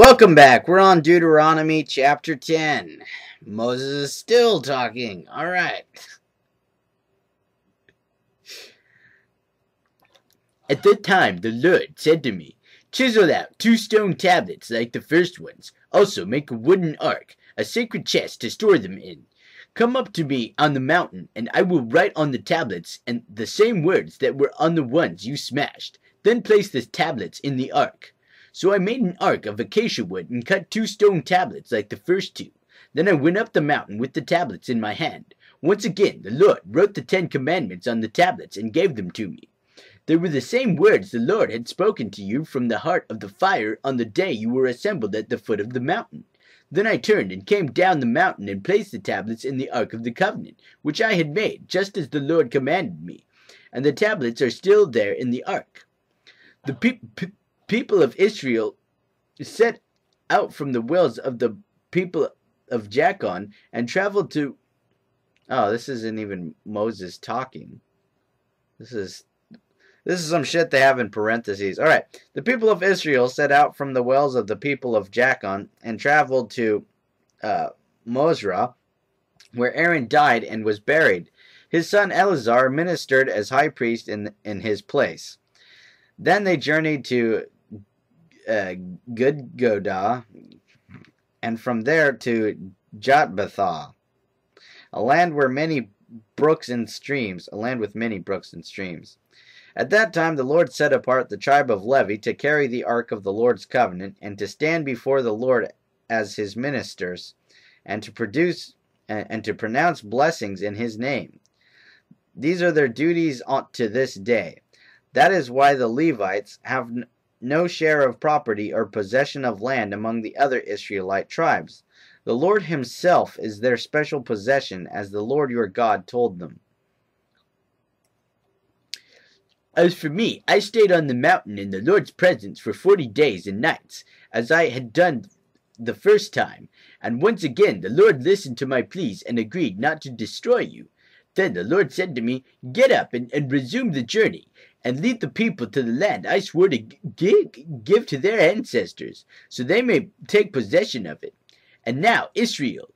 Welcome back. We're on Deuteronomy chapter 10. Moses is still talking. All right. At that time, the Lord said to me, Chisel out two stone tablets like the first ones. Also, make a wooden ark, a sacred chest to store them in. Come up to me on the mountain, and I will write on the tablets and the same words that were on the ones you smashed. Then place the tablets in the ark. So I made an ark of acacia wood and cut two stone tablets like the first two. Then I went up the mountain with the tablets in my hand. Once again the Lord wrote the Ten Commandments on the tablets and gave them to me. They were the same words the Lord had spoken to you from the heart of the fire on the day you were assembled at the foot of the mountain. Then I turned and came down the mountain and placed the tablets in the ark of the covenant, which I had made, just as the Lord commanded me. And the tablets are still there in the ark. The pe- pe- people of Israel set out from the wells of the people of Jaakan and traveled to. Oh, this isn't even Moses talking. This is this is some shit they have in parentheses. All right. The people of Israel set out from the wells of the people of Jaakan and traveled to uh, Moserah, where Aaron died and was buried. His son Eleazar ministered as high priest in in his place. Then they journeyed to uh, Gudgodah, and from there to Jotbathah, a land where many brooks and streams, a land with many brooks and streams. At that time the Lord set apart the tribe of Levi to carry the ark of the Lord's covenant, and to stand before the Lord as his ministers, and to produce and to pronounce blessings in his name. These are their duties to this day. That is why the Levites have no share of property or possession of land among the other Israelite tribes. The Lord Himself is their special possession, as the Lord your God told them. As for me, I stayed on the mountain in the Lord's presence for forty days and nights, as I had done the first time, and once again the Lord listened to my pleas and agreed not to destroy you. Then the Lord said to me, Get up and, and resume the journey, and lead the people to the land I swore to give, give to their ancestors, so they may take possession of it. And now, Israel,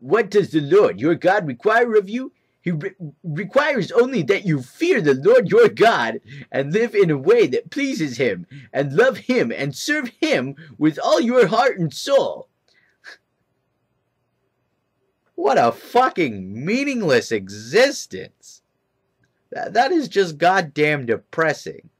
what does the Lord your God require of you? He re requires only that you fear the Lord your God and live in a way that pleases him, and love him and serve him with all your heart and soul. What a fucking meaningless existence. That, that is just goddamn depressing.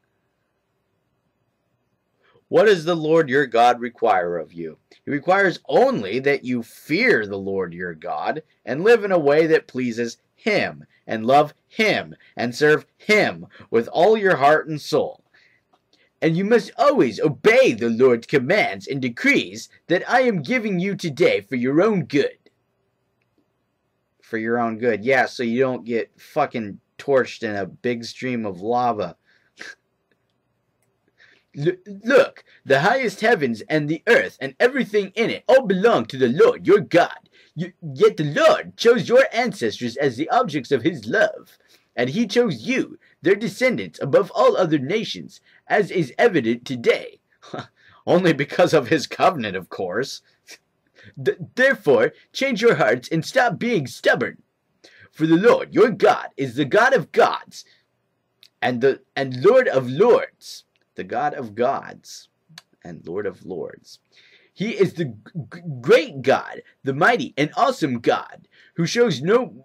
What does the Lord your God require of you? He requires only that you fear the Lord your God and live in a way that pleases Him and love Him and serve Him with all your heart and soul. And you must always obey the Lord's commands and decrees that I am giving you today for your own good. For your own good. Yeah, so you don't get fucking torched in a big stream of lava. Look, the highest heavens and the earth and everything in it all belong to the Lord your God. Yet the Lord chose your ancestors as the objects of his love, and he chose you, their descendants, above all other nations, as is evident today. Only because of his covenant, of course. Therefore, change your hearts and stop being stubborn. For the Lord your God is the God of gods and the and Lord of lords, the God of gods and Lord of lords. He is the great God, the mighty and awesome God, who shows no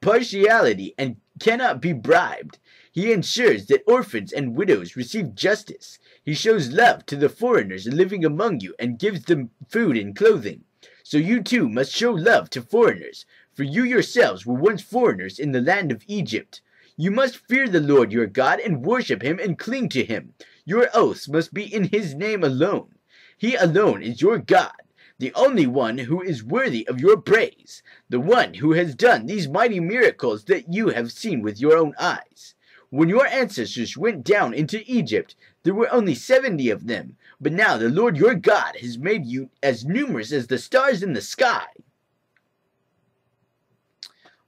partiality and cannot be bribed. He ensures that orphans and widows receive justice. He shows love to the foreigners living among you and gives them food and clothing. So you too must show love to foreigners, for you yourselves were once foreigners in the land of Egypt. You must fear the Lord your God and worship him and cling to him. Your oaths must be in his name alone. He alone is your God, the only one who is worthy of your praise, the one who has done these mighty miracles that you have seen with your own eyes. When your ancestors went down into Egypt, there were only seventy of them, but now the Lord your God has made you as numerous as the stars in the sky.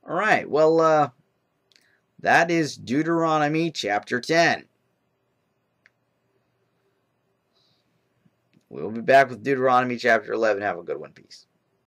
All right, well, uh, that is Deuteronomy chapter 10. We'll be back with Deuteronomy chapter 11. Have a good one. Peace.